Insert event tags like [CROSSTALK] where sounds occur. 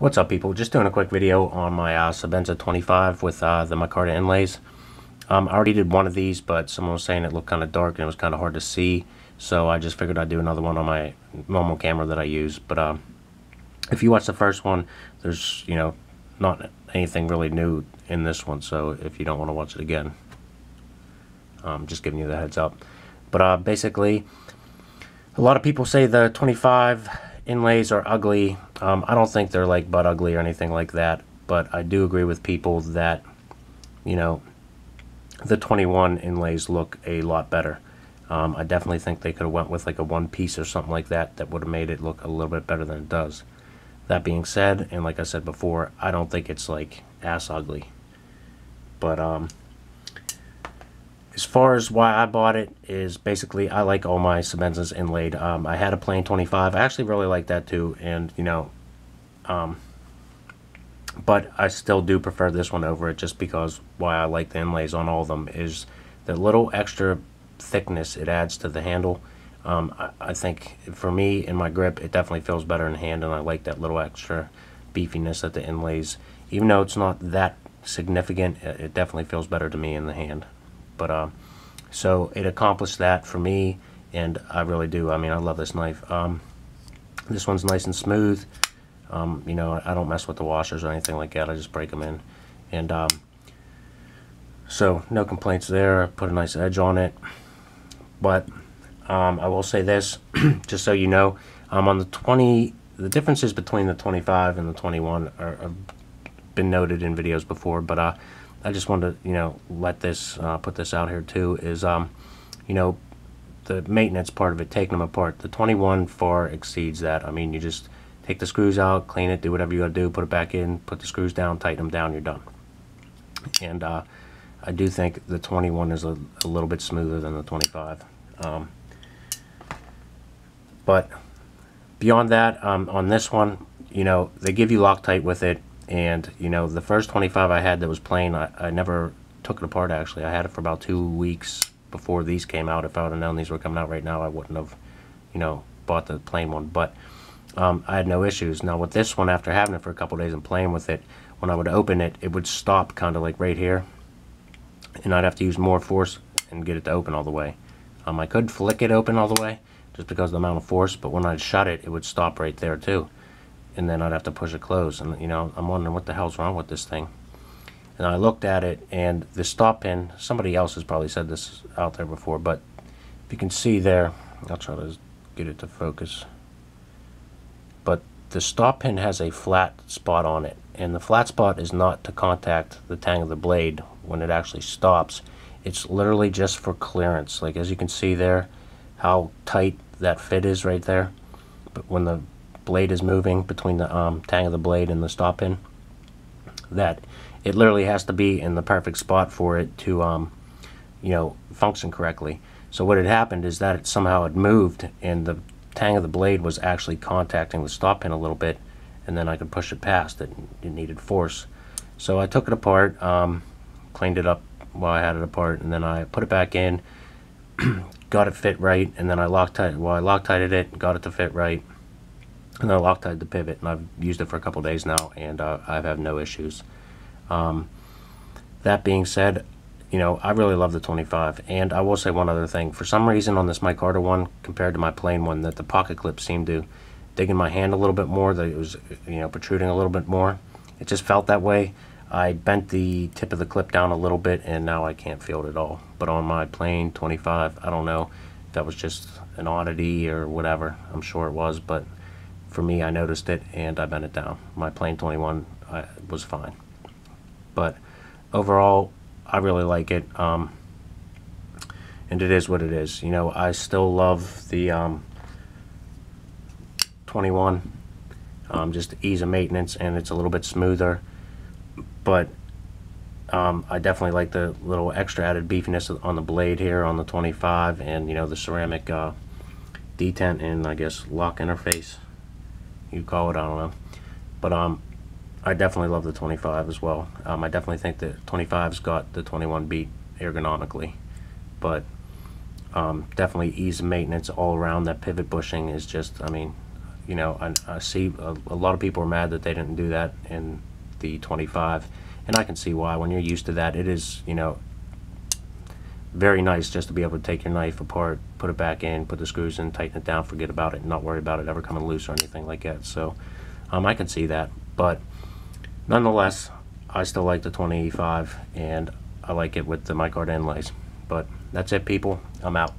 What's up people? Just doing a quick video on my uh, Sebenza 25 with uh, the micarta inlays. Um, I already did one of these but someone was saying it looked kind of dark and it was kind of hard to see so I just figured I'd do another one on my normal camera that I use. But uh, if you watch the first one there's you know not anything really new in this one so if you don't want to watch it again um, just giving you the heads up. But uh, basically a lot of people say the 25 inlays are ugly. Um, I don't think they're like butt ugly or anything like that, but I do agree with people that, you know, the 21 inlays look a lot better. Um, I definitely think they could have went with like a one piece or something like that that would have made it look a little bit better than it does. That being said, and like I said before, I don't think it's like ass ugly. But um, as far as why I bought it is basically I like all my Sebenzas inlaid. Um, I had a plain 25. I actually really like that too. And, you know, um, but I still do prefer this one over it just because why I like the inlays on all of them is the little extra thickness it adds to the handle. Um, I, I, think for me in my grip it definitely feels better in hand and I like that little extra beefiness that the inlays even though it's not that significant it definitely feels better to me in the hand. But uh, so it accomplished that for me, and I really do. I mean, I love this knife. Um, this one's nice and smooth. Um, you know, I don't mess with the washers or anything like that. I just break them in. And um, so no complaints there. I put a nice edge on it. But um, I will say this, [CLEARS THROAT] just so you know, um, on the 20, the differences between the 25 and the 21 are, have been noted in videos before, but uh, I just wanted to, you know, let this, uh, put this out here too, is, um, you know, the maintenance part of it, taking them apart. The 21 far exceeds that. I mean, you just take the screws out, clean it, do whatever you got to do, put it back in, put the screws down, tighten them down, you're done. And uh, I do think the 21 is a, a, little bit smoother than the 25. Um, but beyond that, um, on this one, you know, they give you Loctite with it and you know the first 25 I had that was plain I, I never took it apart actually. I had it for about two weeks before these came out. If I would have known these were coming out right now I wouldn't have you know bought the plain one. But um, I had no issues. Now with this one after having it for a couple days and playing with it when I would open it it would stop kind of like right here and I'd have to use more force and get it to open all the way. Um, I could flick it open all the way just because of the amount of force but when I'd shut it it would stop right there too and then I'd have to push it closed. And, you know, I'm wondering what the hell's wrong with this thing. And I looked at it, and the stop pin, somebody else has probably said this out there before, but if you can see there, I'll try to get it to focus. But the stop pin has a flat spot on it, and the flat spot is not to contact the tang of the blade when it actually stops. It's literally just for clearance. Like as you can see there, how tight that fit is right there. But when the blade is moving between the um, tang of the blade and the stop pin that it literally has to be in the perfect spot for it to um, you know function correctly. So what had happened is that it somehow had moved and the tang of the blade was actually contacting the stop pin a little bit and then I could push it past it, it needed force. So I took it apart um, cleaned it up while I had it apart and then I put it back in [CLEARS THROAT] got it fit right and then I Loctite well I Loctited it got it to fit right and I Loctite the pivot and I've used it for a couple days now and uh, I've had no issues. Um, that being said, you know, I really love the 25 and I will say one other thing. For some reason on this micarta one compared to my plain one that the pocket clip seemed to dig in my hand a little bit more, that it was, you know, protruding a little bit more. It just felt that way. I bent the tip of the clip down a little bit and now I can't feel it at all. But on my plain 25, I don't know if that was just an oddity or whatever. I'm sure it was, but for me, I noticed it and I bent it down. My plain 21 I, was fine. But overall, I really like it. Um, and it is what it is. You know, I still love the um, 21. Um, just ease of maintenance and it's a little bit smoother. But um, I definitely like the little extra added beefiness on the blade here on the 25 and, you know, the ceramic uh, detent and, I guess, lock interface you call it, I don't know. But um, I definitely love the 25 as well. Um, I definitely think that 25's got the 21 beat ergonomically, but um, definitely ease of maintenance all around. That pivot bushing is just, I mean, you know, I, I see a, a lot of people are mad that they didn't do that in the 25, and I can see why. When you're used to that, it is, you know, very nice just to be able to take your knife apart, put it back in, put the screws in, tighten it down, forget about it, not worry about it ever coming loose or anything like that. So, um, I can see that, but nonetheless, I still like the 2085 and I like it with the micarta inlays. But that's it, people. I'm out.